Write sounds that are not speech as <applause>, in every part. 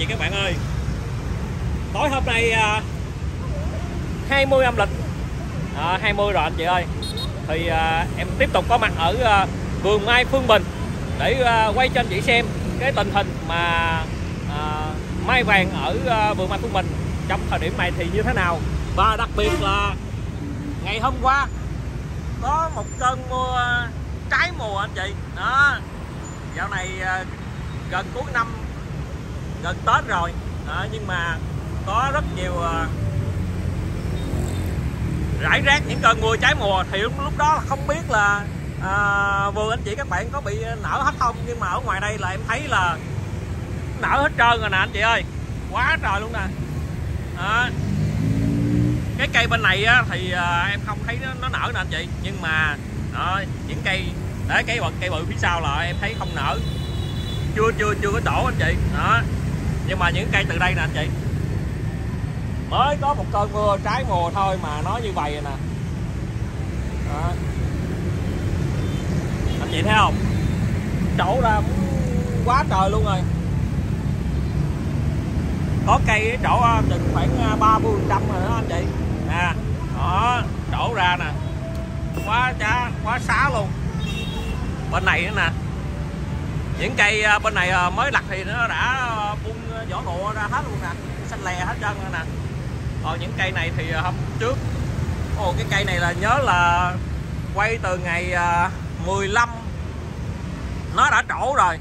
chị các bạn ơi. Tối hôm nay à, 20 âm lịch. À, 20 rồi anh chị ơi. Thì à, em tiếp tục có mặt ở à, vườn mai Phương Bình để à, quay cho anh chị xem cái tình hình mà à, mai vàng ở à, vườn mai Phương Bình trong thời điểm này thì như thế nào. Và đặc biệt là ngày hôm qua có một cơn mưa trái mùa anh chị. Đó. Dạo này à, gần cuối năm gần Tết rồi. À, nhưng mà có rất nhiều à, rải rác những cơn mưa trái mùa. Thì lúc, đó là không biết là ờ, à, vườn anh chị các bạn có bị nở hết không? Nhưng mà ở ngoài đây là em thấy là nở hết trơn rồi nè anh chị ơi. Quá trời luôn nè. À, cái cây bên này á, thì à, em không thấy nó, nó nở nè anh chị. Nhưng mà à, những cây để cái bật cây bự phía sau là em thấy không nở. Chưa chưa chưa có chỗ anh chị. Đó nhưng mà những cây từ đây nè anh chị. Mới có một cơn mưa, trái mùa thôi mà nó như vậy nè. Đó. anh chị thấy không? Chỗ ra quá trời luôn rồi. Có cây chỗ à, chừng khoảng à, 30 phần trăm rồi đó anh chị. Nè, đó chỗ ra nè. Quá chá, quá xá luôn. Bên này nữa nè. Những cây à, bên này mới lặt thì nó đã vỏ lụa ra hết luôn nè xanh lè hết trơn rồi nè. Còn những cây này thì à, hôm trước ồ cái cây này là nhớ là quay từ ngày à, 15 nó đã trổ rồi.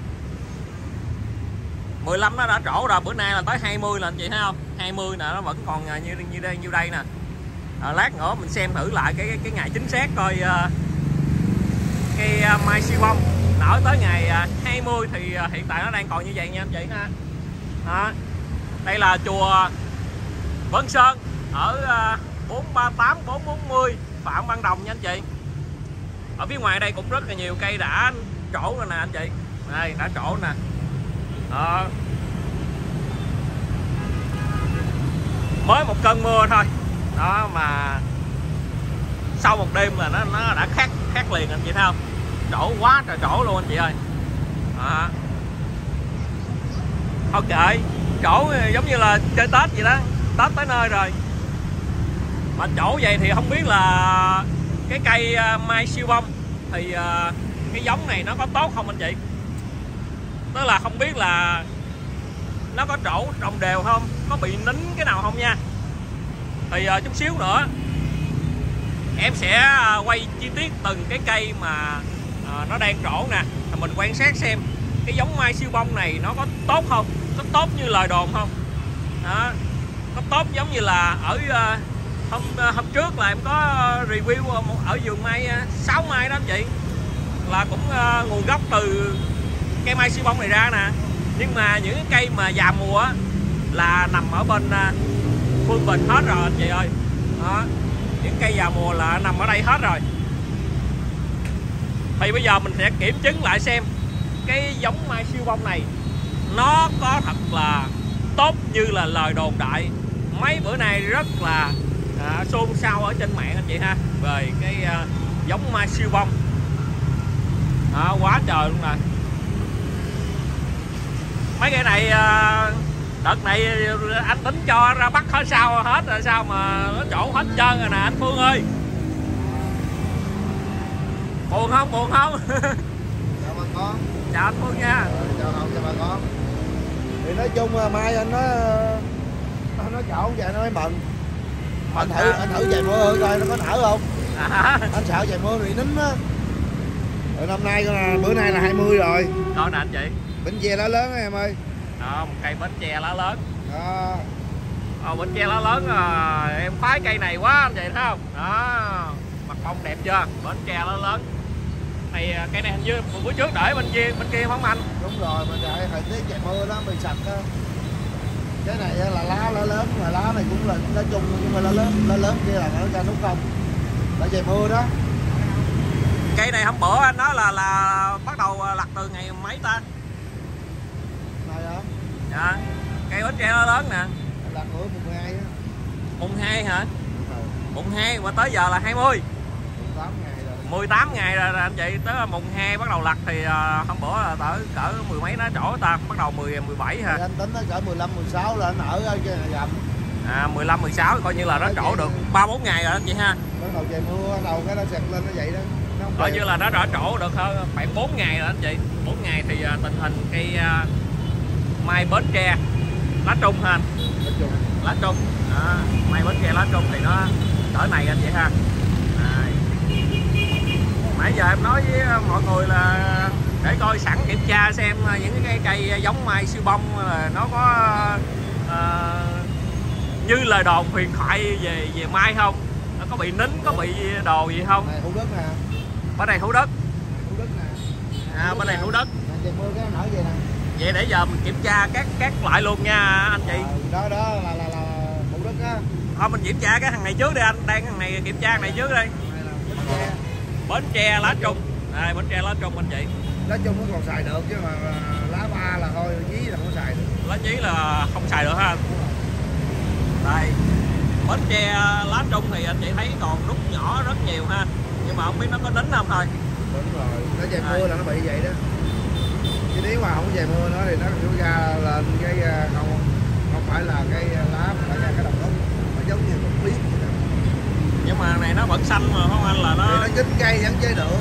15 nó đã trổ rồi bữa nay là tới 20 là anh chị thấy không? 20 nè nó vẫn còn à, như như đây như đây nè. À, lát nữa mình xem thử lại cái cái, cái ngày chính xác coi uh, cây uh, mai siêu bông. Nở tới ngày uh, 20 thì uh, hiện tại nó đang còn như vậy nha anh chị ha đó. đây là chùa Vân Sơn ở à, 438 440 Phạm Văn Đồng nha anh chị ở phía ngoài đây cũng rất là nhiều cây đã trổ rồi nè anh chị đây, đã trổ nè đó. mới một cơn mưa thôi đó, mà sau một đêm là nó nó đã khác khác liền anh chị thấy không trổ quá trời trổ luôn anh chị ơi đó thôi kệ chỗ ờ, giống như là chơi tết vậy đó. Tết tới nơi rồi. Mà chỗ vậy thì không biết là cái cây ờ, mai siêu bông thì ờ, cái giống này nó có tốt không anh chị? Tức là không biết là nó có trổ trồng đều không? Có bị nín cái nào không nha? Thì uh, chút xíu nữa em sẽ quay chi tiết từng cái cây mà uh, nó đang trổ nè. Mình quan sát xem cái giống mai siêu bông này nó có tốt không? Có tốt như lời đồn không? Đó. Có tốt giống như là ở ờ, hôm ờ, hôm trước là em có ờ, review ở vườn mai 6 mai đó anh chị. Là cũng nguồn gốc từ cây mai siêu bông này ra nè. Nhưng mà những cái cây mà già mùa là nằm ở bên Phương Bình hết rồi anh chị ơi. Đó. Những cây già mùa là nằm ở đây hết rồi. Thì bây giờ mình sẽ kiểm chứng lại xem cái giống mai siêu bông này nó có thật là tốt như là lời đồn đại. Mấy bữa nay rất là à, xôn xao ở trên mạng anh chị ha về cái à, giống mai siêu bông. À, quá trời luôn nè. Mấy cái này à, đợt này anh tính cho ra bắt hết sao hết rồi sao mà nó chỗ hết trơn rồi nè anh Phương ơi. Buồn không buồn không? Chào bà con chào anh Phương nha. Ừ, chào ông chào bà con. Thì nói chung là mai anh nó nó chậu vậy nó mới mừng. Anh thử anh thử vài mưa coi nó có nở không? À. anh sợ vài mưa bị nín á. Rồi năm nay là bữa nay là 20 rồi. Coi nè anh chị. Bánh ve lá lớn em ơi. Đó một cây bến tre lá lớn. Đó. Ờ, bến tre lá lớn à, em phái cây này quá anh chị thấy không? Đó mặt bông đẹp chưa? Bến tre lá lớn này à, cây này hình như bữa trước để bên kia bên kia không anh? Đúng rồi mà tại thời tiết trời mưa đó bị sạch á cái này là lá lá lớn mà lá này cũng là lá chung nhưng mà lá lớn lá lớn kia là nó ra nút không. Là trời mưa đó. Cây này hôm bữa anh nói là là bắt đầu lặt từ ngày mấy ta? Này hả? Dạ. Cây bến tre lá lớn nè. Là bữa mùng hai á. Mùng 2 hả? Mùng 2 và tới giờ là 20 mùng tám ngày rồi 18 ngày rồi anh chị tới mùng 2 bắt đầu lặt thì uh, hôm bữa là tới cỡ mười mấy nó chỗ ta bắt đầu 10 17 hả Thì anh tính nó cỡ 15 16 là anh ở trên này gầm à 15 16 coi như là nó trổ được 3 4 ngày rồi anh chị ha. Bắt đầu trời mưa bắt đầu cái nó sẹt lên nó vậy đó. Coi như là nó đã trổ được hơn khoảng 4 ngày rồi anh chị. 4 ngày thì tình hình cây mai bến tre lá trung ha anh. Nói chung, lá trung. Đó. mai bến tre lá trung thì nó cỡ này anh chị ha. à. Nãy giờ em nói với mọi người là để coi sẵn kiểm tra xem những cái cây giống mai siêu bông là nó có ờ, như lời đồn huyền thoại về về mai không? Nó có bị nín có bị đồ gì không? Này hữu đất nè. Bên này thủ đất hữu đất nè. À, bên này thủ đất mưa cái nở vậy nè. Vậy để giờ mình kiểm tra các các loại luôn nha anh chị. Ờ, đó đó là là là hữu đất á. Thôi mình kiểm tra cái thằng này trước đi anh đang thằng này kiểm tra thằng này trước đi này là bến tre bến tre lá trung. Đây bến tre lá trung anh chị? Nói chung nó còn xài được chứ mà lá ba là thôi dí là không xài được. Lá chí là không xài được ha. Đây bến tre lá trung thì anh chị thấy còn nút nhỏ rất nhiều ha. Nhưng mà không biết nó có đính không thôi. Đúng rồi nó Rồi. mưa là nó bị vậy đó. Chứ nếu mà không trời mưa nữa thì nó sẽ ra lên cái ờ, không không phải là cái lá mà phải ra cái đồng gốc nó giống như một biết vậy đó. Nhưng mà này nó vẫn xanh mà không anh là thì nó nó chín cây vẫn chơi được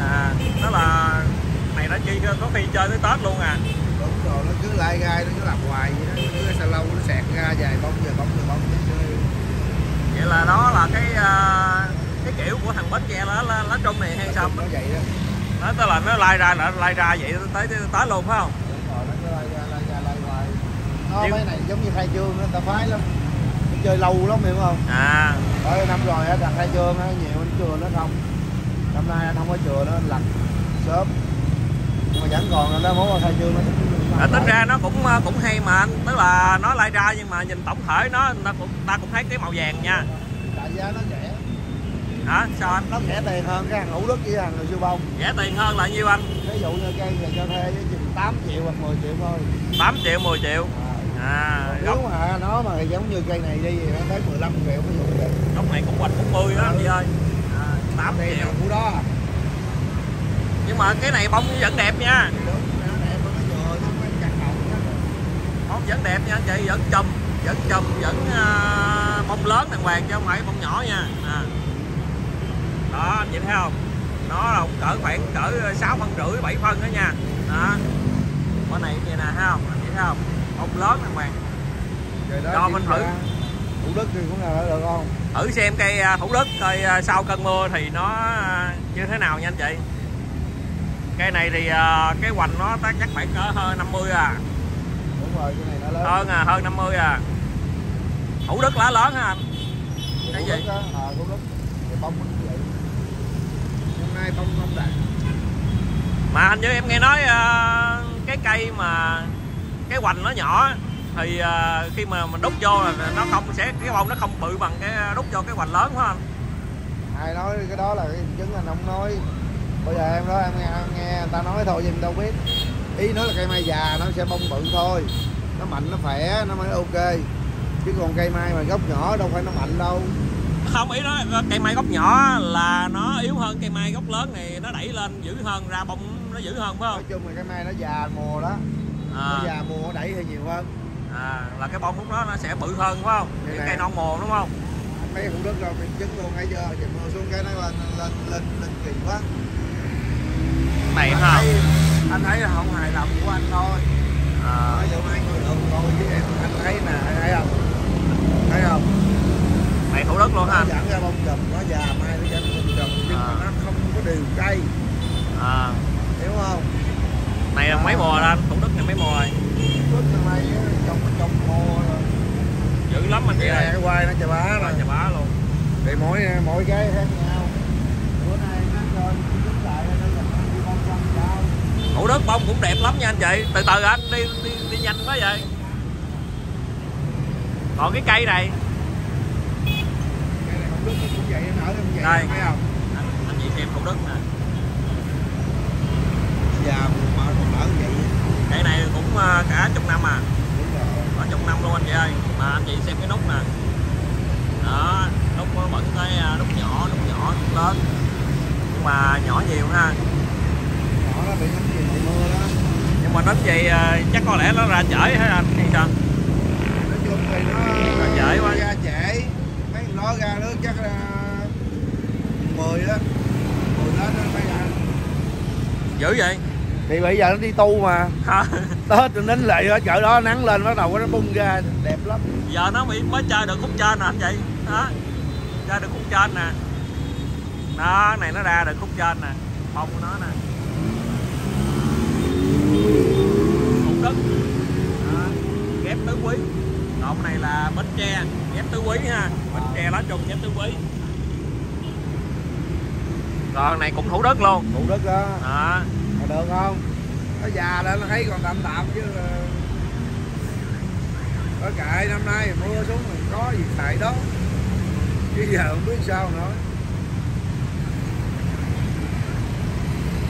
à nó là này nó chỉ có khi chơi tới tết luôn à. Đúng rồi nó cứ lai gai nó cứ làm hoài vậy đó. Nó cứ sao lâu nó sẹt ra vài bông vài bông vài bông nó chơi. Vậy là đó là cái à, cái kiểu của thằng bến tre lá lá, trung này hay sao? Nó vậy đó. Nó tức là nó lai ra là lai ra vậy tới tới luôn phải không? Đúng rồi nó cứ lai ra lai ra lai hoài. Nó mấy này giống như khai trương người ta phái lắm. nó chơi lâu lắm hiểu không? À. Rồi năm rồi á, đặt khai trương á, nhiều anh chừa nó không. Năm nay anh không có chừa nó lặt sớm. Nhưng mà vẫn còn nó muốn khai trương nó à, tính ra nó cũng cũng hay mà anh tức là nó lai ra nhưng mà nhìn tổng thể nó ta cũng ta cũng thấy cái màu vàng nha. Tại giá nó rẻ. Hả? Sao anh? Nó rẻ tiền hơn cái hàng hữu đức với hàng siêu bông. Rẻ tiền hơn là nhiêu anh? Ví dụ như cây này cho thuê với chừng 8 triệu hoặc 10 triệu thôi. 8 triệu 10 triệu. À, à gốc mà nó mà giống như cây này đi thì nó tới 15 triệu ví dụ vậy gốc này cũng quanh 40 đó anh chị ơi. À, 8 Thì triệu. của đó. Nhưng mà cái này bông vẫn đẹp nha. Mới bông vẫn đẹp nha anh chị. Vẫn chùm vẫn chùm vẫn à, bông lớn đàng hoàng chứ không phải bông nhỏ nha. À. đó anh chị thấy không? Nó là cỡ khoảng cỡ 6 phân rưỡi 7 phân đó nha. Đó. Con này như nè thấy không? Anh chị thấy không bông lớn Rồi đó Cho mình thử. Hữu đức thì cũng là được không? Thử xem cây à, thủ đức coi à, sau cơn mưa thì nó à, như thế nào nha anh chị. Cây này thì cái hoành nó tác chắc phải cỡ hơn 50 à. Đúng rồi, cái này nó lớn. Hơn à hơn 50 à. Thủ đức lá lớn ha anh? Cái gì Hữu Đức. Thì bông cũng vậy. Hôm nay bông không đạt. mà hình như em nghe nói cái cây mà cái hoành nó nhỏ thì à, khi mà mình đút vô là nó không sẽ cái bông nó không bự bằng cái đút vô cái hoành lớn phải không Ai nói cái đó là cái chứng anh không nói. Bây giờ em nói em nghe, em nghe người ta nói thôi em đâu biết. Ý nói là cây mai già nó sẽ bông bự thôi. Nó mạnh nó khỏe nó mới ok. Chứ còn cây mai mà gốc nhỏ đâu phải nó mạnh đâu. không ý nói cây mai gốc nhỏ là nó yếu hơn cây mai gốc lớn này nó đẩy lên dữ hơn ra bông nó dữ hơn phải Nói không chung là cây mai nó già mùa đó. À, già mùa đẩy hơi nhiều hơn. à, là cái bông lúc đó nó sẽ bự hơn phải không? Vậy những cây non mùa đúng không? Thấy Hữu Đức rồi mình chứng luôn thấy chưa? Trời mưa xuống cái nó lên lên lên lên kỳ quá. này anh ha thấy, anh thấy là không hài lòng của anh thôi. À, nói dụ hai người được thôi chứ em anh thấy nè thấy không? Thấy không? Này thủ đức luôn nó ha anh? dẫn ra bông chùm nó già mai nó dẫn bông chùm nhưng À. mà nó không có đều cây. À, hiểu không? Này là mấy mùa rồi anh? Thủ này mấy mùa rồi nó trồng mùa dữ lắm anh chị cái ơi. này cái quay nó chà bá Rồi. chà bá luôn. Thì mỗi mỗi cái khác nhau. Bữa nay nó rồi đứng lại nó là đi bông sao thủ đức bông cũng đẹp lắm nha anh chị. Từ từ anh đi đi, đi nhanh quá vậy. Còn cái cây này? Cái này không biết nó cũng vậy nó vậy Đây. thấy không? Anh, anh chị xem thủ đức nè. Già mùa mà còn nở như vậy cây này cũng à, cả chục năm à. Cả chục năm luôn anh chị ơi. Mà anh chị xem cái nút nè. Đó nút vẫn cái à, nút nhỏ nút nhỏ nút lớn. Mà nhỏ nhiều ha. Nhỏ nó bị gì bị mưa đó. Nhưng mà nấm gì à, chắc có lẽ nó ra trễ hay anh hay sao? Nói chung thì nó Ra trễ quá. ra trễ. Mấy nó ra nước chắc là 10 đó. 10 đó nó mới ra. Dữ vậy thì bây giờ nó đi tu mà? Tết rồi đến lại ở chợ đó nắng lên bắt đầu nó bung ra đẹp lắm. Giờ nó bị mới chơi được khúc trên nè anh chị. Đó chơi được khúc trên nè. Đó này nó ra được khúc trên nè bông của nó nè. Khúc đất. Đó. ghép tứ quý. Đoạn này là bến tre ghép tứ quý ha. Bến tre lá chung ghép tứ quý. Còn này cũng thủ đất luôn. Thủ đất đó đó được không? Nó già lên nó thấy còn tạm tạm chứ có kệ năm nay mưa xuống thì có gì xài đó. Chứ giờ không biết sao nữa.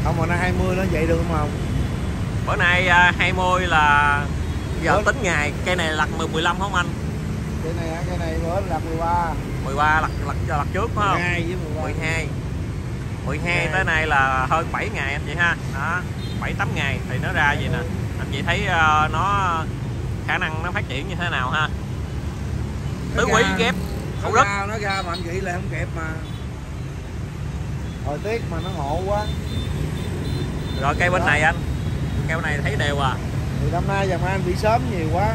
Không mà nó 20 nó vậy được không bữa nay à, 20 là giờ Bữa- tính ngày cây này lặt 10 15 không anh? Cái này cái này bữa là 13 13 lặt lặt lặt trước phải không? 12 với 13 12 12 12. tới nay là hơn 7 ngày anh chị ha. Đó 7 8 ngày thì nó ra vậy nè. Anh chị thấy ờ, nó khả năng nó phát triển như thế nào ha? Tứ quý ghép thủ đất ra nó ra mà anh nghĩ là không kịp mà. Thời tiết mà nó ngộ quá. Rồi cây bên Đó. này anh. Cây bên này thấy đều à. Thì năm nay dòng anh bị sớm nhiều quá.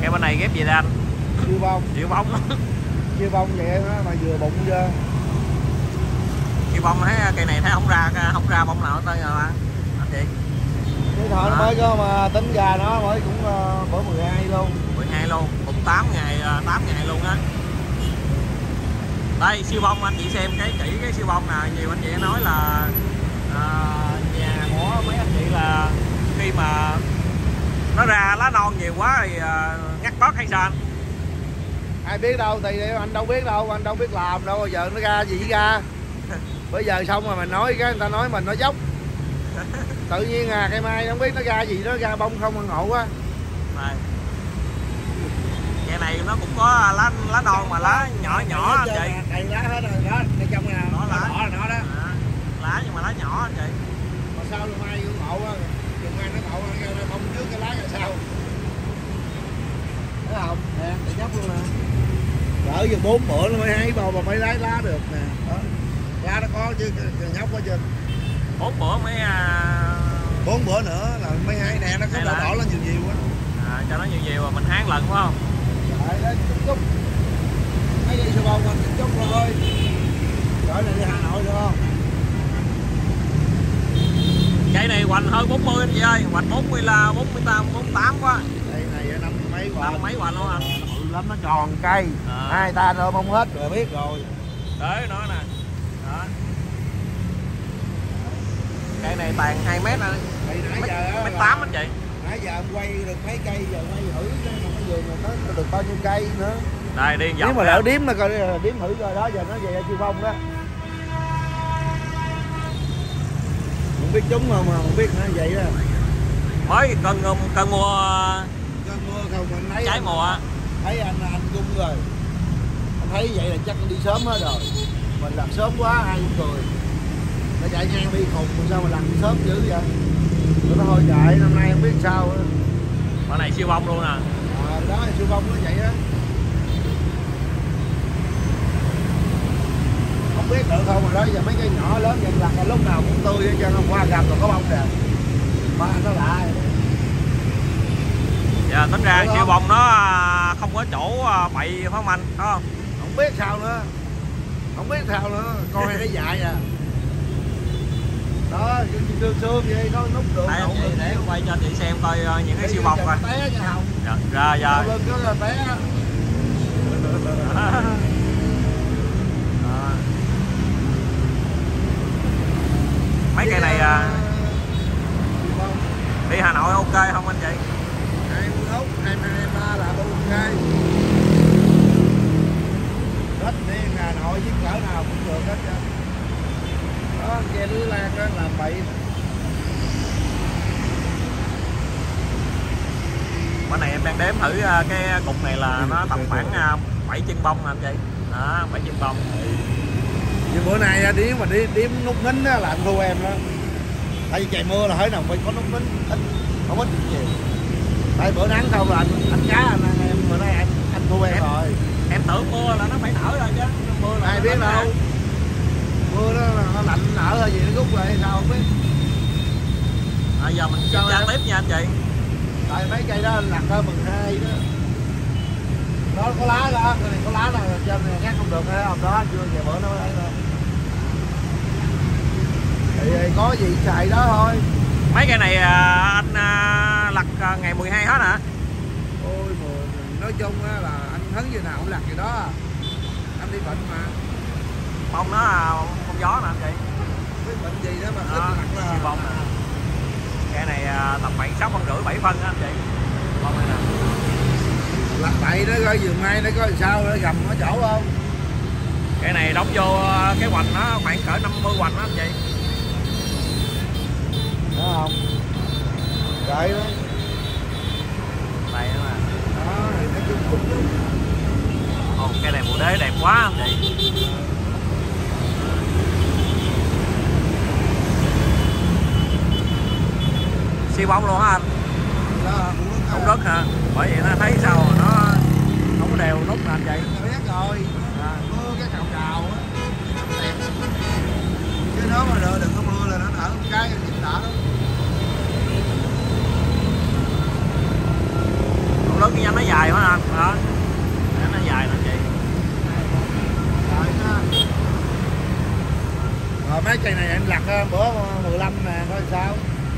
Cây bên này ghép gì đây anh? Chưa bông. Chịu bông. Chưa bông vậy đó mà vừa bụng chưa bông thấy cây này thấy không ra không ra bông nào hết trơn rồi anh anh chị cái thọ nó mới có mà tính ra nó mới cũng uh, bữa 12 luôn. 12 luôn cũng 8 ngày ờ, 8 ngày luôn á. Đây siêu bông anh chị xem cái kỹ cái siêu bông nè nhiều anh chị nói là à, nhà của mấy anh chị là khi mà nó ra lá non nhiều quá thì à, ngắt bớt hay sao anh? Ai biết đâu thì anh đâu biết đâu anh đâu biết làm đâu giờ nó ra gì ra bây giờ xong rồi mình nói cái người ta nói mình nó dốc. <laughs> Tự nhiên à cây mai không biết nó ra gì nó ra bông không ăn ngộ quá. Đây cây này nó cũng có lá lá non mà lá nhỏ nhỏ anh chị. đầy lá hết rồi đó ใน trong này Đó lá. đỏ là nó đó. À, lá nhưng mà lá nhỏ anh chị. Mà sao là mai cũng ngộ á chừng mai nó ngộ nó bông trước cái lá ra sau. Thấy không? Nè dốc luôn nè. Lỡ giờ bốn bữa nó mới hái bầu mà mới lấy lá được nè. Đó lá nó có chứ nhóc quá chưa bốn bữa mới à, bốn bữa nữa là mới hái nè nó đỏ là- đỏ lên nhiều nhiều á à, cho nó nhiều nhiều mà mình hán lần phải không? Đấy, đó, chút chút. Mấy cây sơ bông mình chút chút Rồi này đi Hà Nội được không? cây này hoành hơn 40 anh chị ơi hoành 40 là 48 48 quá. Đây này năm mấy quả năm mấy hoành luôn anh bự lắm nó tròn cây. À. hai ta nữa bông hết rồi biết rồi. Đấy nó nè đó cây này tàn 2 mét anh mét, mét là- 8 anh chị. Nãy giờ em quay được mấy cây giờ quay thử cái vườn này có được bao nhiêu cây nữa. Đây đi nếu mà lỡ điếm là coi điếm thử coi đó giờ nó về chưa bông đó. Không biết chúng mà mà không biết nó vậy đó. Mới cơn cơn mùa cơn mưa không mình thấy trái mùa. Thấy anh anh gung rồi. Anh thấy vậy là chắc đi sớm hết rồi. Mình làm sớm quá ai cũng cười nó chạy ngang đi khùng sao mà làm sớm dữ vậy? Tụi nó thôi chạy năm nay không biết sao á. con này siêu bông luôn nè à, đó là siêu bông nó vậy á. Không biết được không mà đó giờ mấy cây nhỏ lớn vậy là lúc nào cũng tươi hết trơn qua gặp rồi có bông nè ba nó lạ vậy. giờ tính ra Đúng siêu bông nó à, không có chỗ à, bậy phải không anh? Phải không? Không biết sao nữa. Không biết sao nữa. Coi cái dại à đó sương sương vậy? Có nút đường đậu chị để quay cho chị xem coi à, những cái siêu nha hồng dạ, ra lưng là té Đó. <laughs> mấy cây này à, đi Hà Nội ok không anh chị? Hai mươi hai ba là ok. Hết đi Hà Nội với cỡ nào cũng được hết trơn đó che lưới lan đó làm bậy bữa này em đang đếm thử à, cái cục này là nó tầm khoảng à, 7 chân bông anh chị? Đó 7 chân bông. Như bữa nay á, nếu mà đi điếm nút nính á, là anh thua em đó. Tại vì trời mưa là hỏi nào phải có nút nính ít không ít nhiều tại bữa nắng không là anh anh cá anh, anh em bữa nay anh anh thua em rồi. em tưởng mưa là nó phải nở rồi chứ mưa là ai biết đâu. Mưa đó nó lạnh nở hay gì nó rút lại sao không biết. À, giờ mình kiểm Sao tra tiếp nha anh chị. Tại mấy cây đó anh lặt hơn mừng hai đó. Nó có lá đó cái này có lá là trên này khác không được hay không đó chưa về bữa nó ấy rồi thì, thì có gì xài đó thôi. Mấy cây này à, anh à, lặt à, ngày 12 hết hả? Ôi mà nói chung á là anh hứng gì nào cũng lặt gì đó anh đi bệnh mà bông nó à, không gió nè anh chị. Bệnh gì đó mà lặt là bông nè. cây này à, tầm khoảng sáu phân rưỡi bảy phân á anh chị. Bông này nè. Lặt bậy nó coi giùm mai nó coi sao nó gầm nó chỗ không? Cây này đóng vô à, cái hoành nó khoảng cỡ 50 hoành đó anh chị. Đó không? Vậy đó. Đây đó Ồ, cây này bộ đế đẹp quá anh chị siêu bông luôn hả anh. Không đất hả? Bởi vậy nó thấy sao nó không có đều nút chị Tôi biết rồi. À, mưa cái cào á. Chứ mà đợi đừng có mưa là nó nở một cái đỡ. Lắm không đất cái nhánh nó dài quá anh. Đó nhánh nó dài anh chị. Rồi mấy cây này anh lặt á, bữa 15 nè coi sao.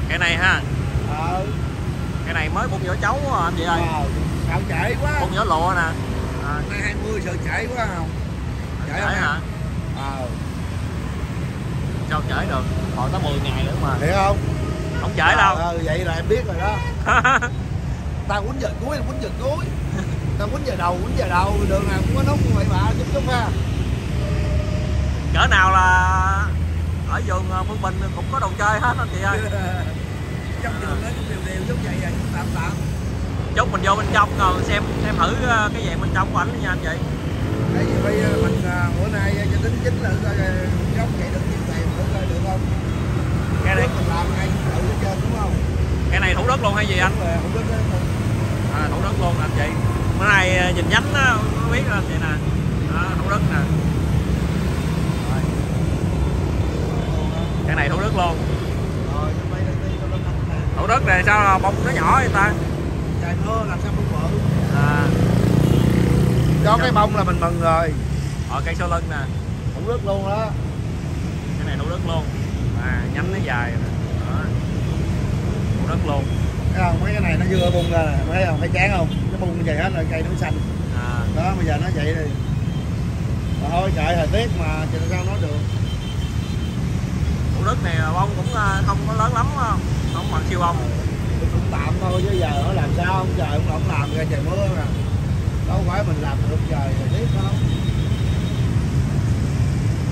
Cây này ha ờ. Cây này mới bung vỏ chấu á anh chị ơi. Wow, sao trễ quá. Bung vỏ lụa nè. À, nay 20 sợ trễ quá không trễ trễ hả? ờ. Sao trễ được. Còn tới 10 ngày nữa mà. Hiểu không? Không trễ đâu. ờ vậy là em biết rồi đó. <laughs> Ta quýnh giờ cuối quýnh giờ cuối. Ta quýnh giờ đầu quýnh giờ đầu. Đường nào cũng có nút như vậy bà chút chút ha. Cỡ nào là ở vườn ờ, Phương Bình cũng có đồ chơi hết anh chị ơi <laughs> trong trường nó cũng đều đều giống vậy rồi tạm tạm chút mình vô bên trong rồi xem xem thử ờ, cái dạng bên trong của ảnh nha anh chị. Tại vì bây giờ mình à, bữa nay cho tính chính là giống vậy được nhiều tiền thử coi được không? Cái này mình làm ngay tự hết trơn đúng không? Cái này thủ đất luôn hay gì anh? Đúng rồi biết đó à, thủ đất luôn nè anh chị. Bữa nay ờ, nhìn nhánh á biết anh chị nè. Đó, thủ đất nè. Cái này thủ đất luôn rồi cho bay đi cho nó nằm nè thủ đất này sao là bông nó nhỏ vậy ta? Trời mưa làm sao bông bự? À, cho cái bông là mình mừng rồi. Ở cây sau lưng nè. Cũng rất luôn đó. Cái này thủ đất luôn. À, nhánh nó dài nè. Đó. Thủ đất luôn. Thấy không? Mấy cái này nó vừa bung ra nè. Thấy không? Thấy chán không? Nó bung vậy hết rồi cây nó xanh. À, đó bây giờ nó vậy đi. Mà thôi trời thời tiết mà thì sao nói được. Thủ đất này bông cũng ờ, không có lớn lắm không không bằng siêu Thì cũng tạm thôi chứ giờ nó làm sao không trời cũng không làm ra trời mưa nè đâu phải mình làm được trời thời tiết đâu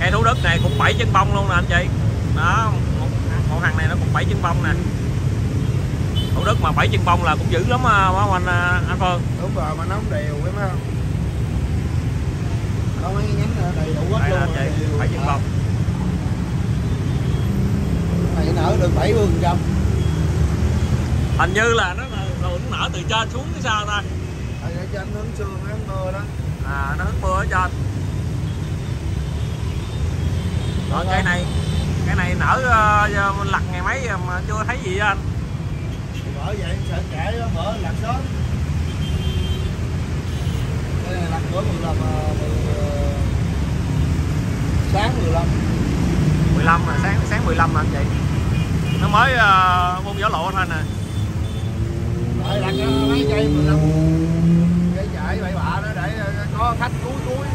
cây thủ đất này cũng bảy chân bông luôn nè anh chị. Đó một, một thằng này nó cũng bảy chân bông nè. Thủ đất mà bảy chân bông là cũng dữ lắm á bác anh à, anh Phương. Đúng rồi mà nó không đều phải không? Có mấy nhánh đầy đủ hết luôn bảy chân bông. Này nở được 70 phần trăm hình như là nó là nó nở từ trên xuống cái sao ta. Cho anh hướng sương hướng mưa đó. À nó hứng mưa ở trên. Rồi cây này cái này nở mình lặt ngày mấy rồi mà chưa thấy gì anh? Bởi vậy sợ trễ đó mở lặt sớm. Đây này lặt bữa 15 10, ờ, sáng 15 15 là sáng sáng 15 mà anh chị? Nó mới uh, buông gió lộ thôi nè Lặt ờ, mấy cây 15 cây chạy bậy bạ đó để có khách cuối cuối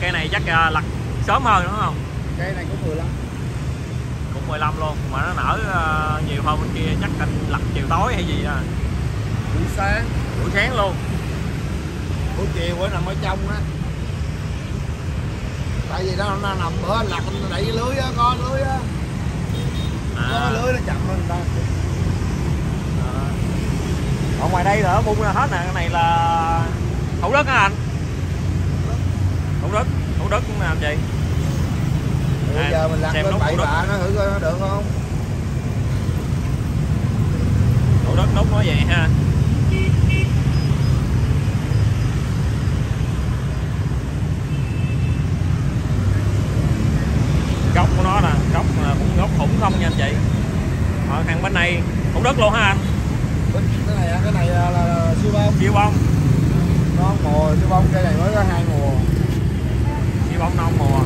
cây này chắc uh, lặt sớm hơn đúng không? Cây này cũng 15 cũng 15 luôn mà nó nở ờ, nhiều hơn bên kia chắc anh lặt chiều tối hay gì à buổi sáng. Buổi sáng luôn. Buổi chiều phải nằm ở trong á. Tại vì nó, nó nằm bữa anh lặt đẩy lưới á có lưới á. Có à, lưới nó chậm hơn người ta. à. Ở ngoài đây là bung ra hết nè cái này là thủ đất á anh? Thủ đất thủ đất nè anh chị bây À, giờ mình xem lên bậy bạ nó thử coi nó được không? Thủ đất nút nó vậy ha. Góc của nó nè góc cũng góc khủng không nha anh chị. Ở hàng bên này thủ đất luôn ha anh cái này là, là, là siêu bông. Siêu bông. Nó mùa siêu bông cây này mới có hai mùa. Siêu bông non mùa.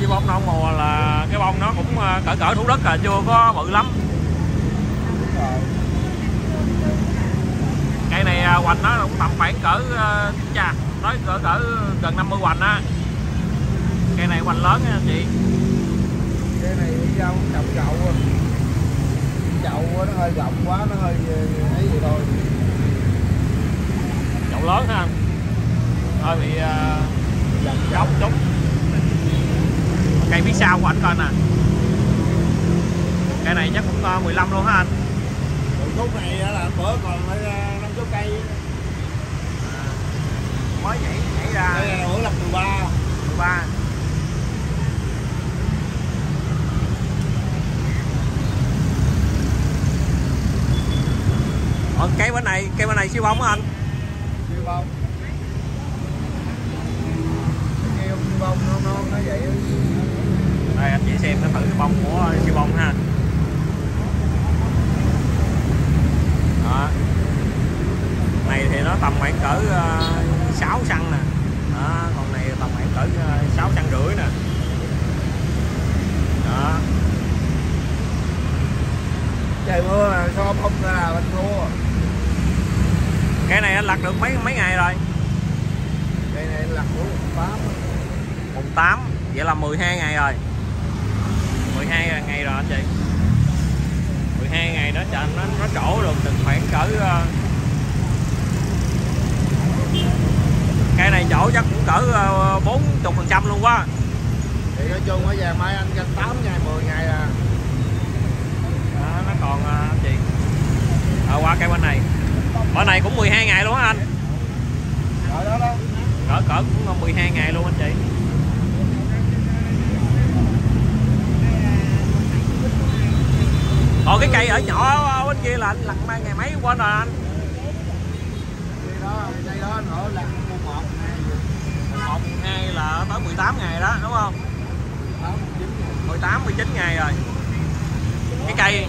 Siêu bông non mùa là cái bông nó cũng ờ, cỡ cỡ thủ đất là chưa có bự lắm. Cây này à, hoành nó cũng tầm khoảng cỡ ờ, chà nói cỡ cỡ gần 50 hoành á. Cây này hoành lớn nha anh chị. Cái này đi ra trồng chậu à. Chậu nó hơi rộng quá nó hơi ờ, ấy vậy thôi. Chậu lớn ha. Hơi bị uh, góc chút cây phía sau của anh coi nè. Cây này chắc cũng ờ, 15 luôn ha anh. Còn khúc này á là bữa còn phải ra năm số cây. Mới nhảy nhảy ra. Đây là bữa lập 13 13 Ờ, cây bên này cây bên này siêu bóng anh. Siêu kêu siêu bông non non nó vậy đây anh chị xem nó thử cái bông của siêu bông ha. Đó. Này thì nó tầm khoảng cỡ uh, 6 cm nè. Đó còn này tầm khoảng cỡ uh, 6 cm rưỡi nè. Đó. Trời mưa là so bông ra là bên thua cái này anh lặt được mấy mấy ngày rồi? Cây này là của tám. Mùng 8 vậy là 12 ngày rồi. 12 ngày rồi anh chị. 12 ngày đó cho nó nó trổ được từng khoảng cỡ ờ, cây này chỗ chắc cũng cỡ ờ, 40 phần trăm luôn quá. Thì nói chung ở vàng mai anh canh 8 ngày 10 ngày à. Đó, nó còn ờ, anh chị. Ở qua cây bên này bên này cũng 12 ngày luôn á anh. Cỡ cỡ cũng 12 ngày luôn anh chị. Còn cái cây ở nhỏ bên kia là anh lặt mai ngày mấy quên rồi anh? Cây đó nữa là một hai là tới 18 ngày đó đúng không? 8 9 18 19 ngày. Rồi. Cái cây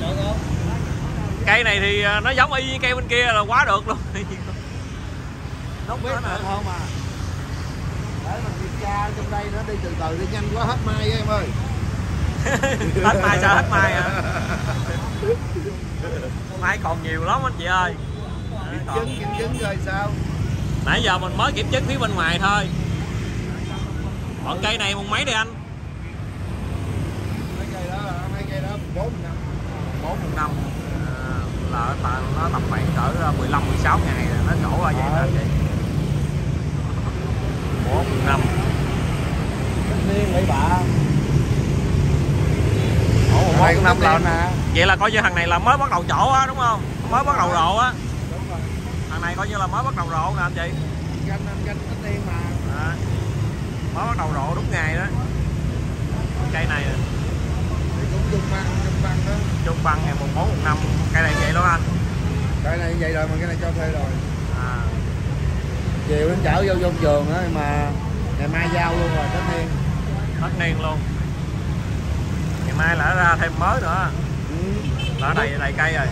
cây này thì ờ, nó giống y như cây bên kia là quá được luôn. <laughs> Không biết nữa không à. Để mình kiểm tra trong đây nó đi từ từ đi nhanh quá hết mai em ơi. <laughs> Hết mai sao hết mai à? Mai còn nhiều lắm anh chị ơi. Kiểm chứng kiểm chứng rồi sao. Nãy giờ mình mới kiểm chứng phía bên ngoài thôi. Còn cây này một mấy đây anh mấy cây đó là mấy cây đó 4 năm bốn một năm à, là nó tầm khoảng cỡ 15 16 ngày rồi nó trổ ra vậy đó anh chị. Bốn một năm. Tất nhiên mấy bà? Ủa, con năm lên nè. vậy là coi như thằng này là mới bắt đầu trổ á đúng không? Mới bắt đầu rộ á. Đúng rồi. Thằng này coi như là mới bắt đầu rộ nè anh chị. Canh anh canh tất nhiên mà. À, mới bắt đầu rộ đúng ngày đó. Cây này nè, chung băng chung băng đó. Trung băng ngày mùng bốn một năm. Cây này vậy đó anh. Cây này vậy rồi mà cái này cho thuê rồi. À, chiều đến chở vô vô vườn á mà ngày mai giao luôn rồi tất nhiên. Tất niên luôn. Ngày mai nó ra thêm mới nữa. Ừ. là đầy đầy cây rồi.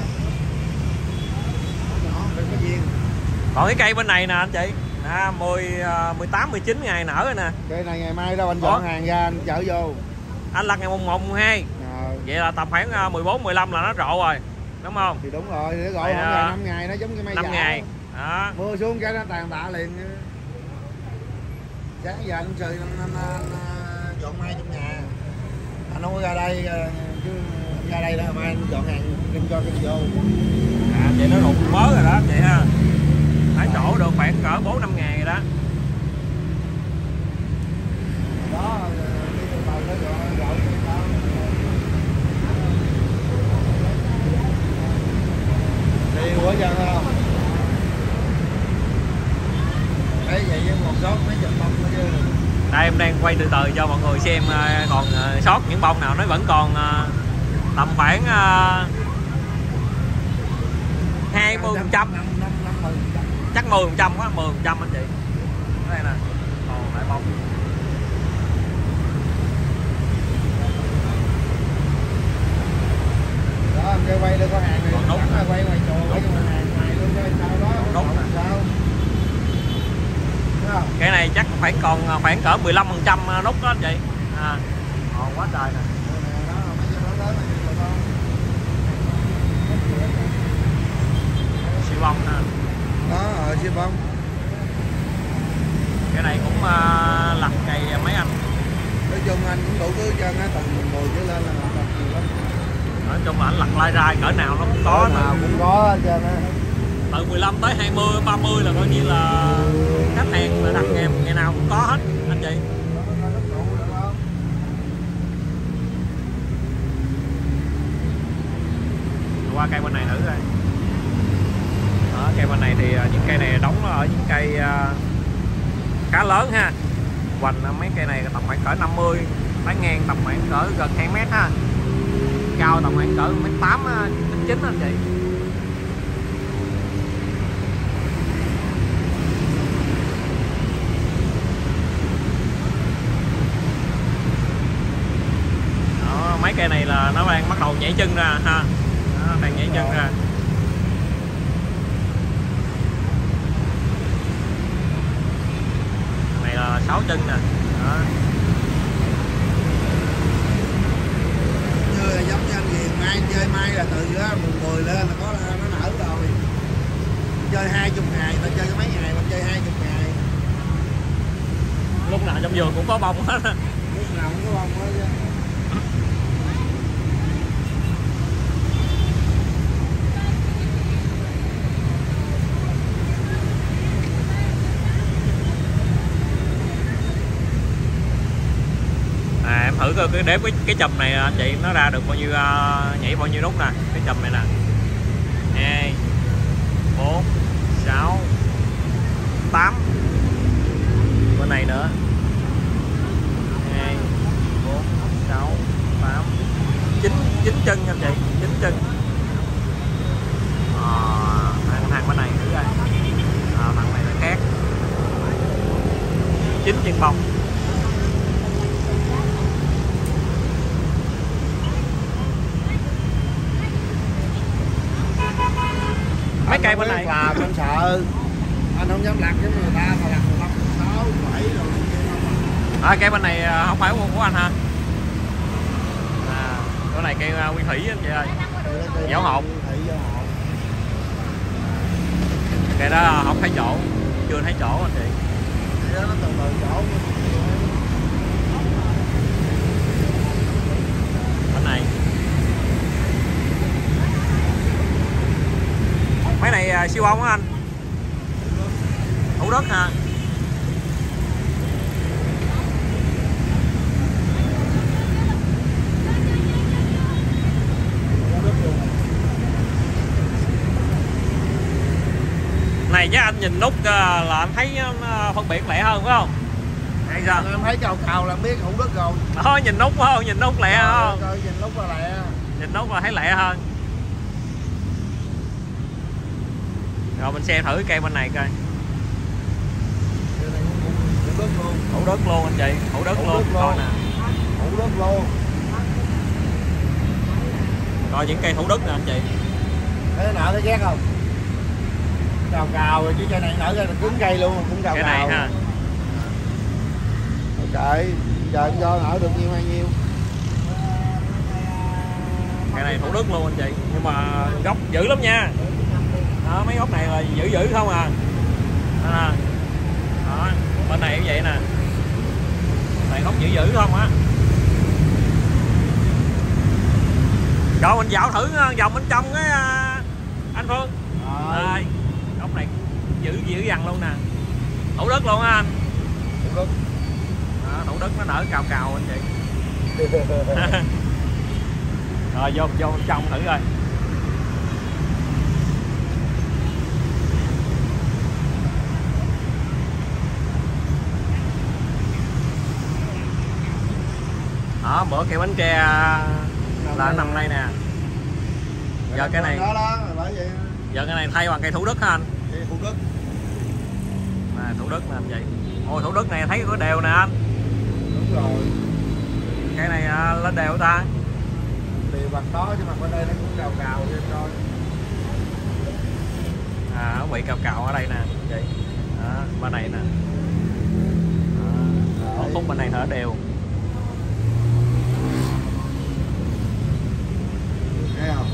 Còn cái cây bên này nè anh chị. À, 10 à, 18 19 ngày nở rồi nè. Cây này ngày mai đâu anh dọn hàng ra anh chở vô. Anh lặt ngày mùng 1 mùng 2 Vậy là tầm khoảng à, 14 15 là nó rộ rồi đúng không? Thì đúng rồi thì nó gọi Vậy là ngày năm ngày nó giống cái mai 5 dạo. ngày. Đó. Mưa xuống cái nó tàn tạ liền. Sáng giờ anh trời anh, anh, dọn mai trong nhà. Anh không ra đây ờ, chứ ra đây đó mai anh dọn hàng đem cho cái vô. À, vậy nó rụt mới rồi đó chị ha. Phải chỗ được khoảng cỡ 4 5 ngày rồi đó. Đó ờ, đi từ từ nó dọn dọn cái đó đi quá chân không đấy vậy một số mấy chục bông nữa chứ đây, em đang quay từ từ cho mọi người xem ờ, còn ờ, sót những bông nào nó vẫn còn ờ, tầm khoảng hai mươi trăm. Mươi phần trăm chắc 10 phần trăm quá 10 phần trăm anh chị. Đây nè còn lại bông. Em kêu quay lên có hàng này. Sẵn là quay ngoài chùa quay ngoài hàng ngoài luôn coi sao đó nè. sao? Cái này chắc khoảng còn ờ, khoảng cỡ 15 phần trăm nút đó anh chị. À, quá trời nè, đó, mấy cái đó lớn này, được không? siêu bông ha đó ở siêu bông cái này cũng uh, lặt cây mấy anh nói chung anh cũng đủ thứ chân á từ 10 trở lên là nó tập nhiều lắm nói chung là anh lặt lai rai cỡ nào nó cũng có nào từ, cũng có hết trơn á. Từ 15 tới 20 30 là coi như là khách hàng là đặt ngày ngày nào cũng có hết anh chị. Qua cây bên này thử coi. Đó, cây bên này thì à, những cây này đóng ở những cây à, khá lớn ha. Hoành à, mấy cây này tầm khoảng cỡ 50 tán ngang tầm khoảng cỡ gần 2 mét ha cao tầm khoảng cỡ mét tám mét chín anh chị đó, mấy cây này là nó đang bắt đầu nhảy chân ra ha. Đó, đang nhảy chân ra. Này là 6 chân nè. Đó. như là giống như anh Hiền mai chơi mai là từ mùng 10 lên là có là nó nở rồi. Chơi hai chục ngày ta chơi có mấy ngày mà chơi hai chục ngày. Lúc nào trong vườn cũng có bông hết á. lúc nào cũng có bông hết coi cái đếm cái cái chùm này anh chị nó ra được bao nhiêu à, nhảy bao nhiêu nút nè? Cái chùm này nè. Hai bốn sáu tám. Bên này nữa. Hai bốn sáu tám. Chín chín chân anh chị chín chân. Ờ, à, hàng thằng bên này nữa coi. À, thằng này là khác. Chín chân bông. Mấy cây bên này. là con sợ anh không dám lặt với người ta mà lặt năm sáu bảy rồi à. À, cây bên này à, không phải của, của anh ha à, chỗ này cây uh, nguyên thủy anh chị ơi. Giáo hộp. cây đó không thấy chỗ chưa thấy chỗ anh chị? Nó từ từ chỗ bên này mấy này à, siêu bông á anh. Thủ đất ha này chắc anh nhìn nút à, là anh thấy à, phân biệt lẹ hơn phải không? Hay sao? Em thấy cào cào là biết hữu đất rồi. Thôi nhìn nút phải không nhìn nút lẹ không rồi nhìn lúc là lẹ. Nhìn nút là thấy lẹ hơn rồi mình xem thử cái cây bên này coi. Hữu đất luôn thủ đất luôn anh chị thủ đất luôn đất coi nè. Hữu đất luôn. Coi những cây thủ đức nè anh chị. Thấy nở thấy ghét không? Cào cào rồi chứ cây này nở ra là cứng cây luôn cũng cào cái cào. này ha trời trời cho nở được nhiêu hay nhiêu. Cây này thủ đức luôn anh chị nhưng mà gốc dữ lắm nha đó mấy gốc này là dữ dữ không à. Đó, bên này cũng vậy nè. Này gốc dữ dữ không á. Rồi mình dạo thử ờ, vòng bên trong cái à, anh phương. Đây gốc này dữ dữ dằn luôn nè. Thủ đất luôn á anh. Thủ đất. đó, thủ đất nó nở cào cào anh chị. <laughs> <laughs> Rồi vô vô trong thử coi đó bữa cây bánh tre là nằm đây nè. Giờ cái này giờ cái này thay bằng cây thủ đức hả anh? Thủ đức. À, thủ đức nè anh vậy. Ôi thủ đức này thấy có đều nè anh. Đúng rồi. Cây này à, lên đều ta? Thì mặt đó chứ mặt bên đây nó cũng cào cào lên thôi. À nó bị cào cào ở đây nè vậy. Đó, bên này nè. Đó, khúc bên này thở đều thấy không?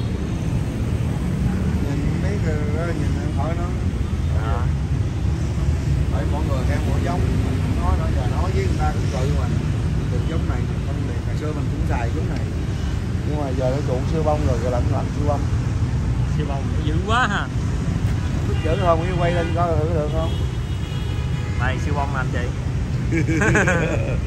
Nhìn mấy cái nhìn hỏi nó. Đó. hỏi mọi người khen bộ giống. Nói nói giờ nói với người ta cũng tự mà. Được giống này con này ngày xưa mình cũng xài giống này. Nhưng mà giờ nó trụ siêu bông rồi rồi làm làm siêu bông. Siêu bông dữ quá ha. Biết chữ không? Cái quay lên coi thử được không? Đây siêu bông anh chị <laughs>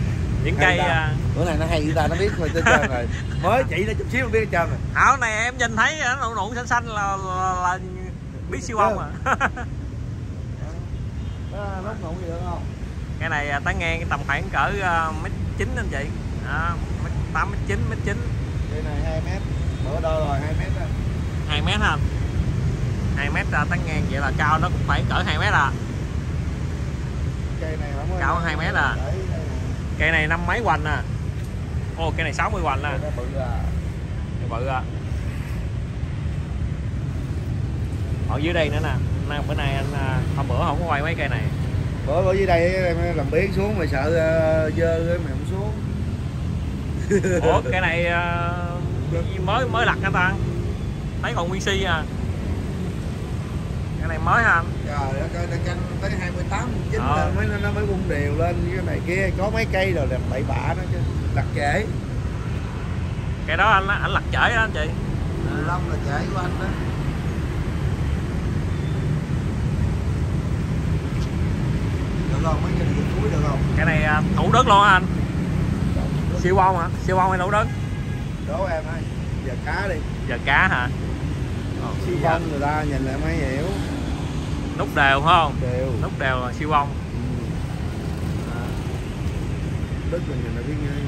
những cây à, bữa này nó hay người ta nó biết rồi trên trơn rồi mới chỉ nó chút xíu nó biết hết trơn rồi áo này em nhìn thấy à, nụ nụ xanh xanh là, là, là biết siêu bông à. <laughs> Nó nụ gì được không? Cái này à, tán ngang tầm khoảng cỡ à, mét chín anh chị. Mét tám mét chín mét chín. Cây này 2 mét bữa đo rồi 2 mét hai mét ha hai mét tán ngang vậy là cao nó cũng phải cỡ 2 mét à. Cây này không Cao hai mét à? Nè. cây này năm mấy hoành à? Ô cây này 60 hoành à? Cây nó bự à. Bự à. Ở dưới đây nữa nè. Nay- bữa nay anh à, hôm bữa không có quay mấy cây này. Bữa bữa dưới đây em làm biến xuống mày sợ uh, dơ cái mày không xuống. <laughs> Ủa cái này à, gì mới mới lặt hả ta? Thấy còn nguyên si à. Cái này mới hả anh trời đất ơi nó canh tới 28 chín lên mới nó mới bung đều lên cái này kia. Có mấy cây rồi đẹp bậy bạ đó chứ. Đặt trễ. Cái đó anh anh lặt trễ đó anh chị. 15 là trễ của anh đó. Được không? Mấy cái này cuối được không? Cái này à, thủ đức luôn hả anh. Siêu bông hả? Siêu bông hay thủ đức đố em ơi giờ cá đi. Giờ cá hả? Ờ, siêu bông người ta nhìn lại mới hiểu nút đều phải không? Đều. Nút đều là siêu bông Ừ. đất mình nhìn là biết ngay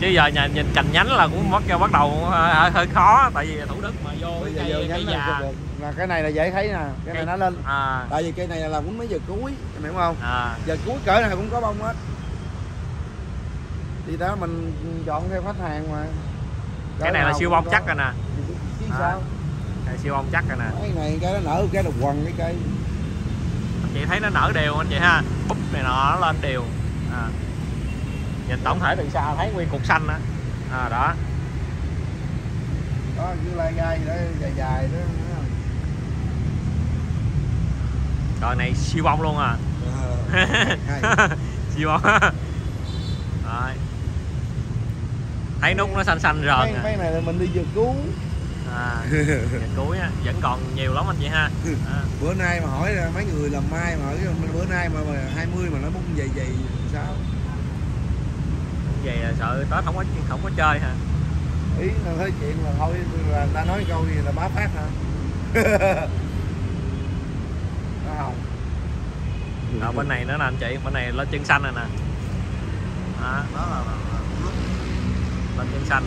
chứ giờ nhà nhìn cành nhánh là cũng bắt bắt đầu hơi, hơi khó tại vì thủ đức mà vô bây cái cây, cây này già. là cái này là dễ thấy nè cái này Cây- nó lên. à. Tại vì cây này là cũng mấy giờ cuối em hiểu không? À. Giờ cuối cỡ này cũng có bông hết. Thì đó mình chọn theo khách hàng mà. Cỡ cái này là siêu bông chắc rồi nè. Chứ À. sao Cái siêu bông chắc rồi nè. Cái này cái nó nở cái là quần cái cây anh chị thấy nó nở đều anh chị ha? Búp này nọ nó lên đều. À. nhìn tổng thể từ xa thấy nguyên cục xanh á. À, đó. Đó cứ lai gai đó dài dài đó rồi này siêu bông luôn à. Hay. <laughs> siêu bông rồi. Thấy nút nó xanh xanh rồi mấy, mấy này là mình đi vừa cứu à, cuối á, vẫn còn nhiều lắm anh chị ha. À. bữa nay mà hỏi là mấy người làm mai mà hỏi bữa nay mà, mà 20 mà nó bung dày dày sao? Vậy là sợ tết không có không có chơi hả? Ý là nói chuyện là thôi là người ta nói câu gì là bá phát hả? Nó không ở bên này nữa nè anh chị bên này lên chân xanh rồi nè. Đó, đó là, là, là lên chân xanh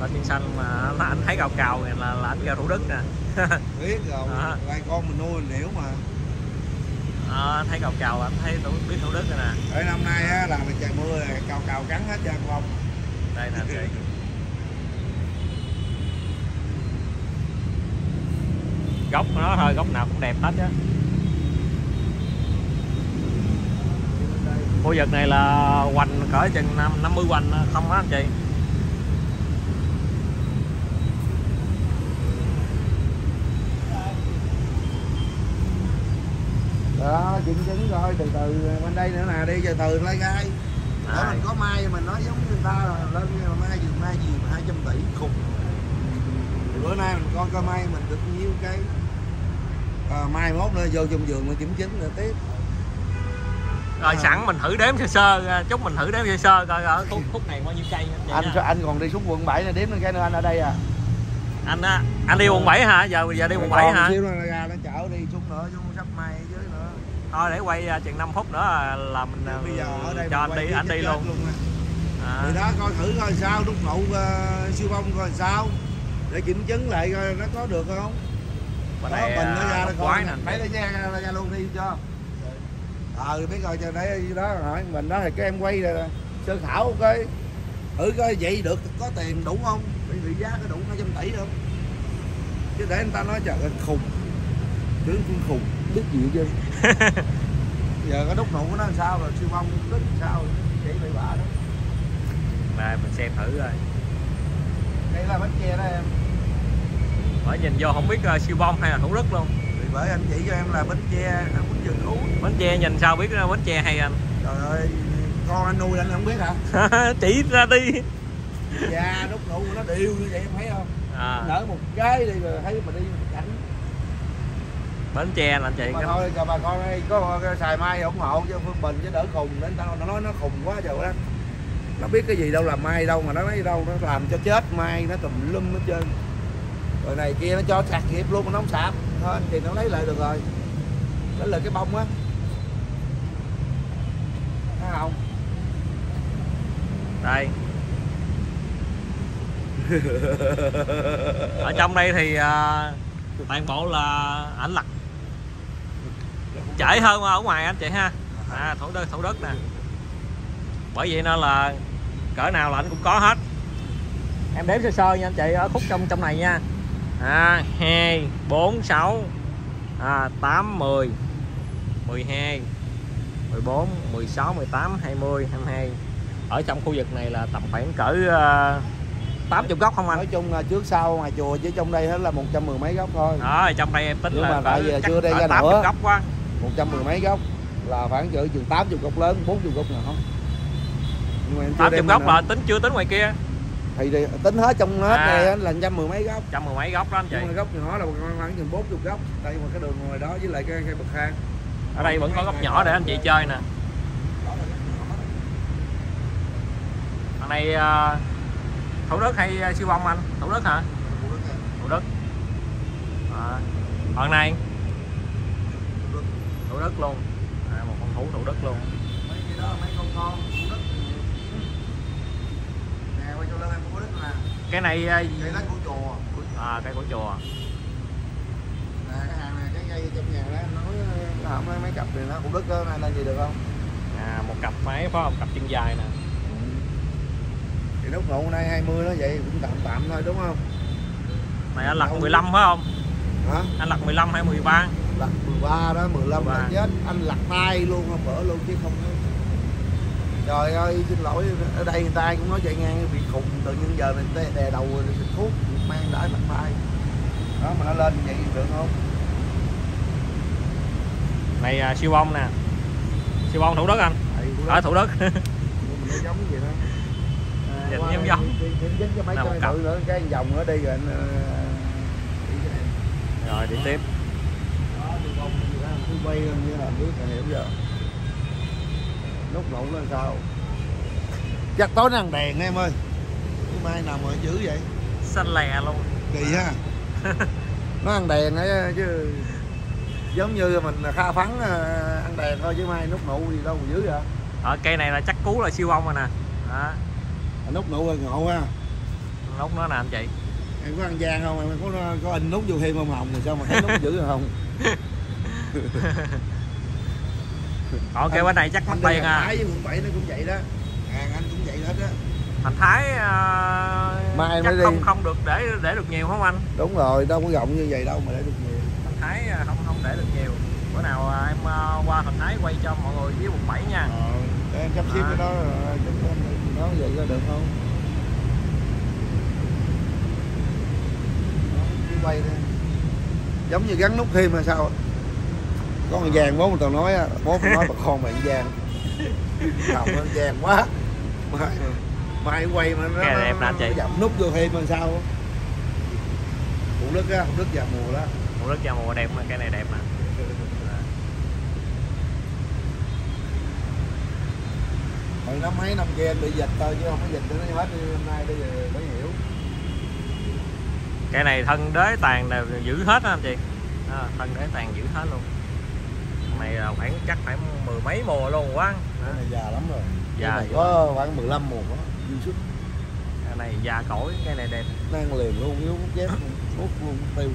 lên chân xanh mà nó- anh thấy cào cào này là là anh kêu thủ đức nè. <laughs> Biết rồi Đó. hai con mình nuôi mình hiểu mà anh thấy cào cào anh thấy thủ, biết thủ đức rồi nè. Ở năm nay á là trời mưa là cào cào cắn hết trơn không? Đây nè chị. <laughs> Của nó thôi gốc nào cũng đẹp hết á. Khu vực này là hoành cỡ chừng năm 50 hoành không á anh chị đó chứng chứng rồi từ từ bên đây nữa nè đi từ từ lấy gai đó mình có mai mình nói giống như người ta là lên là mai gì mai gì mà 200 tỷ khùng thì bữa nay mình coi coi mai mình được nhiêu cái. À, mai mốt nữa vô trong vườn mình kiểm chứng nữa tiếp. Rồi À. sẵn mình thử đếm sơ sơ chút mình thử đếm sơ sơ coi ở khúc, khúc này bao nhiêu cây anh nha. anh còn đi xuống quận 7 này đếm lên cái nữa anh ở đây à. Anh á anh đi quận 7 hả? Giờ giờ đi quận 7 hả? xíu nữa ra nó chở đi xuống nữa xuống sắp mai ở dưới nữa thôi để quay à, chừng 5 phút nữa là, là mình à, bây giờ ở đây cho anh đi anh đi luôn. nè. à, thì đó coi thử coi sao đúc nụ uh, siêu bông coi sao để kiểm chứng lại coi nó có được không. Bên đó, này mình nó ra à, nó quái coi lấy lấy ra, ra, ra luôn đi cho. Ờ biết coi cho đấy đó hỏi mình đó thì cái em quay rồi sơ khảo ok thử coi vậy được có tiền đủ không? Bị bị giá có đủ 200 tỷ không chứ để người ta nói trời khùng. Tướng cũng khùng biết gì chứ <laughs> giờ cái đúc nụ của nó làm sao rồi siêu bông đúc sao vậy bị bạ đó. Đây mình xem thử rồi đây là bánh tre đó em. Bởi nhìn vô không biết à, siêu bông hay là thủ đức luôn. Thì bởi anh chỉ cho em là bánh tre ăn bánh chừng ú bánh tre nhìn sao biết à, bánh tre hay anh? Trời ơi con anh nuôi anh không biết hả? <laughs> Chỉ ra đi. Da đúc nụ của nó đều như vậy em thấy không? À, nở một cái đi rồi thấy mà đi bánh tre là anh chị mà cái- thôi cho bà con đây có xài mai ủng hộ cho phương bình chứ đỡ khùng đến tao nó nói nó khùng quá trời đó nó biết cái gì đâu làm mai đâu mà nó nói đâu nó làm cho chết mai nó tùm lum hết trơn. Rồi này kia nó cho sạc kịp luôn mà nó không sạp thôi thì nó lấy lại được rồi. Lấy lại cái bông á. Thấy không? Đây. Ở trong đây thì à, toàn bộ là ảnh lặt trễ hơn ở ngoài anh chị ha. À, thủ đất thủ đất nè. Bởi vậy nên là cỡ nào là anh cũng có hết. Em đếm sơ sơ nha anh chị ở khúc trong trong này nha. À, 2 4 6 à, 8 10 12 14 16 18 20 22 ở trong khu vực này là tầm khoảng cỡ uh, 80 góc không anh? Nói chung là trước sau ngoài chùa chứ trong đây hết là một trăm mười mấy góc thôi. Đó trong đây em tính Nhưng là mà tại vì chắc chưa cỡ ra 80 nữa. góc quá một trăm mười mấy góc là khoảng chừng chừng tám chục góc lớn bốn chục góc nhỏ nhưng mà em chưa 80 đem góc lên là tính chưa tính ngoài kia? Thì, thì tính hết trong hết À. này là trăm mười mấy góc trăm mười mấy góc đó anh chị. Nhưng mà góc nhỏ là khoảng chừng bốn chục góc tại mà cái đường ngoài đó với lại cái cái bậc thang. Ở đây vẫn có góc nhỏ để anh chị chơi nè. Thằng này uh, thủ đức hay uh, siêu bông anh? Thủ đức hả? Thủ đức à, còn này thủ đức luôn. À, một con thú thủ đức luôn. Mấy cái đó mấy con con đất. Nè quay cho lên em của đất nè. Cái này uh, cây lá của chùa. À, cây của chùa. Nè cái hàng này cái cây trong nhà đó nói nó không nói mấy cặp này nó của đất đó này là gì được không? À, một cặp máy phải không? Cặp chân dài nè. Thì lúc nụ nay 20 nó vậy cũng tạm tạm thôi đúng không? Này anh lật 15 phải không? Hả? Anh lật 15 hay 13 lặt 13 đó 15 là 13. chết. Anh lặt tay luôn không bữa luôn chứ không trời ơi xin lỗi. Ở đây người ta cũng nói chạy ngang bị khùng. Tự nhiên giờ này đè, đầu rồi xịt thuốc mang đãi lặt tay. Đó mà nó lên vậy được không? Này à, siêu bông nè. Siêu bông thủ đức anh. Ở thủ đức. Mình <laughs> nó giống vậy đó. À, giống giống. đi- dính cho mấy tự nữa cái vòng nữa đi rồi anh ờ, rồi đi tiếp đó cứ lên như là biết là hiểu giờ. Nụ nó làm sao? Chắc tối nó ăn đèn em ơi. Cái mai nào mà dữ vậy? Xanh lè luôn. Kỳ ha. <laughs> Nó ăn đèn ấy chứ giống như mình kha phắn ờ, ăn đèn thôi chứ mai nút nụ gì đâu mà dữ vậy? Ở cây này là chắc cú là siêu bông rồi nè. Đó. À, nút nụ là ngộ ha. Nút nó nè anh chị em có ăn gian không? Em có có in nút vô thêm không hồng mà sao mà thấy nút dữ rồi không <laughs> <laughs> còn cây bên này chắc mất tiền à. Thái với quận bảy nó cũng vậy đó. Hàng anh cũng vậy hết á. Thành thái à, Mai chắc mới đi. không không được để để được nhiều không anh? Đúng rồi đâu có rộng như vậy đâu mà để được nhiều. Thành thái à, không không để được nhiều. Bữa nào à, em à, qua thành thái quay cho mọi người với quận 7 nha. Ờ, để em sắp xếp À. cái đó rồi chúng em nói vậy có được không? Đó, cứ quay đi. Giống như gắn nút thêm hay sao có con vàng bố toàn nói á, bố mình nói bà <laughs> con mày vàng không nó vàng quá. Mai mai quay mà nó, Cái này nó, chị. nó dậm nút vô thêm làm sao? Phụ đức á phụ đức vào mùa đó. Một đất da mùa đẹp mà cây này đẹp nè hồi năm mấy năm kia bị dịch thôi chứ không có dịch cho nó hết hôm nay bây giờ mới hiểu. Cây này thân đế tàn đều giữ hết á anh chị. À, thân đế tàn giữ hết luôn này là khoảng chắc phải mười mấy mùa luôn quá. Cái này già lắm rồi. Già cái này có khoảng 15 mùa đó dư sức. Cái này già cỗi cái này đẹp. Đang liền luôn yếu hút dép luôn, <laughs> hút luôn tiêu.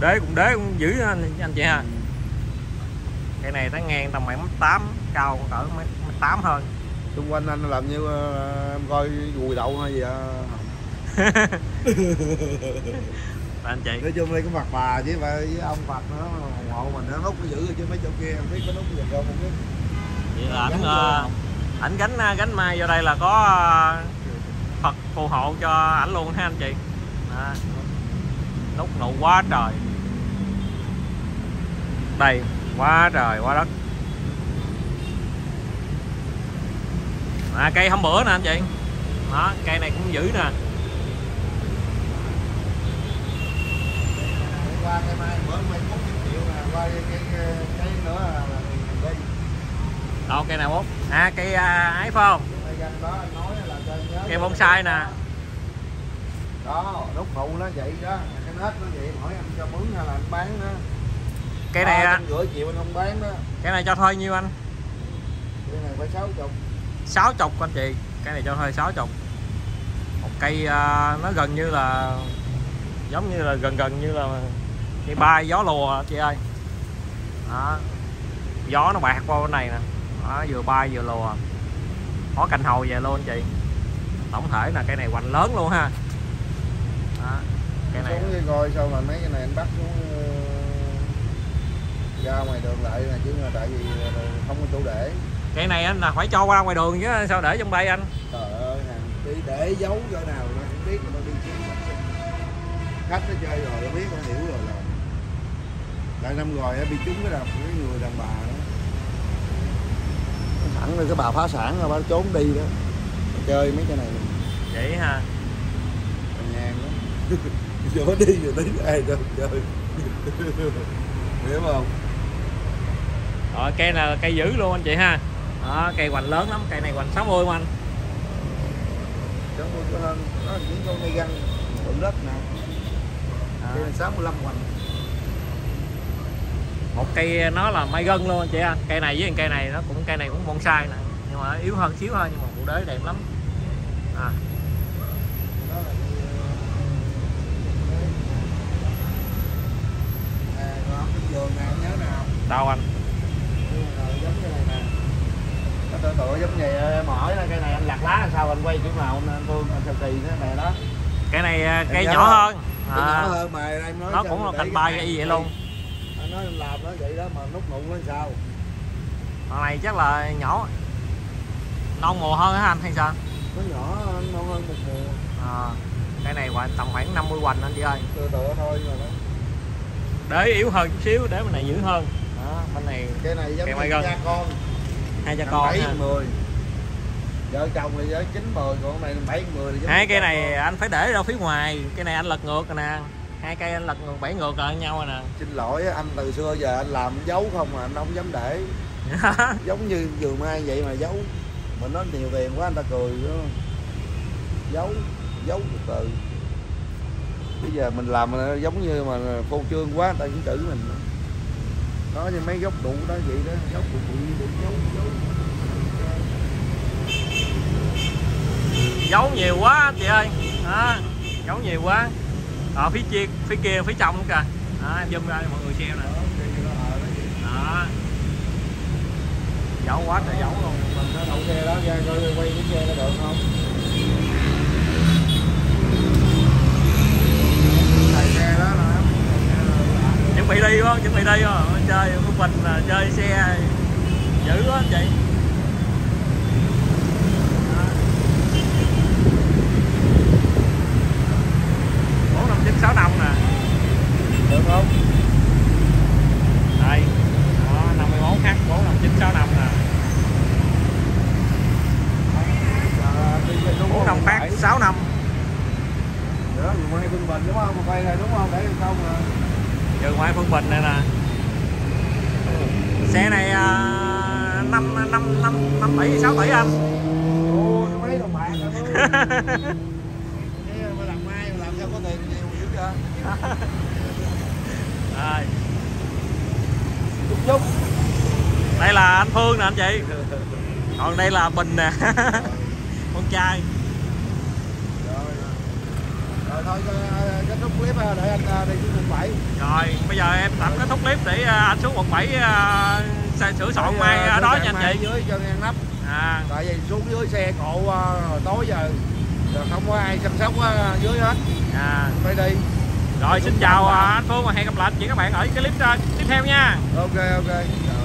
Đế cũng đế cũng dữ anh, anh chị ha. Cái này nó ngang tầm khoảng mét tám cao cỡ mét tám hơn. Xung quanh anh làm như ờ, em coi gùi đậu hay gì <laughs> à. anh chị? Nói chung đây có mặt bà chứ và với ông Phật nó hộ mình nó nút nó giữ chứ mấy chỗ kia không biết có nút gì không không biết. Vậy là ảnh ờ, ảnh gánh ờ, gánh mai vô đây là có ờ, Phật phù hộ cho ảnh luôn ha anh chị. Đó. nút nụ quá trời. Đây quá trời quá đất. À, cây hôm bữa nè anh chị. Đó cây này cũng dữ nè qua cây mai bữa mai cút triệu nè qua cái cái cái, cái nữa là, là mình đi. Đâu cây nào bốt à cây à, ấy phải không Cây anh là anh bonsai nè. Đó nút phụ nó vậy đó. Cái nết nó vậy hỏi anh cho mướn hay là anh bán đó. Cây này Ba à, rưỡi triệu anh không bán đó. cây này cho thuê nhiêu anh? Cái này phải sáu chục. Sáu chục anh chị. Cái này cho thuê sáu chục. Một cây à, nó gần như là giống như là gần gần như là cây bay gió lùa chị ơi? Đó. gió nó bạc qua bên này nè. Đó, vừa bay vừa lùa. Có cành hầu về luôn chị. Tổng thể là cây này hoành lớn luôn ha. Đó. cây này xuống coi sao mà mấy cái này anh bắt xuống ờ, ra ngoài đường lại là chứ mà tại vì ờ, không có chỗ để. Cây này anh là phải cho qua ngoài đường chứ sao để trong đây anh? Trời ơi hàng đi để giấu chỗ nào nó không biết nó đi kiếm khách nó chơi rồi nó biết nó hiểu rồi là lại năm rồi á, bị trúng cái đập cái người đàn bà đó. Thẳng rồi cái bà phá sản rồi bà trốn đi đó. Chơi mấy cái này. Vậy ha. Còn nhàn đó chỗ <laughs> đi rồi tới ai đâu chơi <laughs> hiểu không? Rồi cây này là cây dữ luôn anh chị ha. Đó, cây hoành lớn lắm cây này hoành 60 mà anh. Chẳng có hơn nó những con này găng bự đất nè. Đó. cây này 65 hoành một cây nó là mai gân luôn anh chị ha. Cây này với cây này nó cũng cây này cũng bonsai nè. Nhưng mà yếu hơn xíu thôi nhưng mà bộ đế đẹp lắm. À, cái đâu anh. Rồi, giống như này nè nó tự tự giống như là cây này anh lạc lá làm sao anh quay chỗ nào anh, Phương anh sao kỳ thế này đó. cây này à, cây nhỏ hơn Cái à, nhỏ hơn mà em nói nó cũng là cành cái bay y vậy luôn anh làm nó vậy đó mà nút nụ nó sao? Con này chắc là nhỏ. Non mùa hơn hả anh hay sao? Nó nhỏ non hơn một mùa. À, cái này khoảng tầm khoảng 50 hoành anh chị ơi. Từ từ thôi mà đó. Đế yếu hơn chút xíu đế bên này dữ hơn. Đó, bên này cái này giống gân. cha con. Hai cha con bảy mười. Vợ chồng thì với chín mười còn cái này bảy mười hai cha này anh phải để ra phía ngoài. Cái này anh lật ngược rồi nè hai cây anh lật ngược bảy ngược lại nhau rồi nè. Xin lỗi anh từ xưa giờ anh làm giấu không mà anh không dám để. <laughs> Giống như vườn mai vậy mà giấu. Mình nói nhiều tiền quá anh ta cười đó. giấu giấu từ từ. Bây giờ mình làm giống như mà phô trương quá người ta cũng chửi mình. Nói như mấy gốc trụ đó vậy đó trụ bụi để giấu giấu. Giấu nhiều quá chị ơi. Đó, giấu nhiều quá ở phía kia phía kia phía trong kìa. Đó, em zoom ra cho mọi người xem nè. Đó, ờ, giấu quá trời giấu luôn. Mình nó đậu xe đó ra coi quay cái xe nó được không? Chuẩn bị đi quá chuẩn bị đi quá chơi của mình là chơi xe dữ quá chị bốn năm chín sáu năm nè được không đây đó 51 h 4 năm chín sáu năm nè À, đi về đúng 4 năm không? phát 6 năm Đó, vừa quay Phương Bình đúng không? Mà quay này đúng không? Để không rồi. trường ngoài Phương Bình này nè xe này à, năm năm năm năm tỷ sáu tỷ anh Ôi, cái mấy đồng bạc rồi. Thế mà làm mai mà làm sao có tiền nhiều dữ vậy? Rồi. chút đây là anh Phương nè anh chị. Còn đây là Bình nè. <laughs> Con trai. Rồi rồi thôi kết thúc clip ờ, để anh ờ, đi xuống quận bảy. Rồi bây giờ em tạm kết thúc clip để à, anh xuống quận 7 à, sẽ sửa soạn mai ở đó nha anh chị. dưới cho ngang nắp. À. Tại vì xuống dưới xe cộ hồi tối giờ. Giờ không có ai chăm sóc dưới hết. À. Phải đi. Rồi xin chào à, anh Phương và hẹn gặp lại chị các bạn ở cái clip à, tiếp theo nha. Ok ok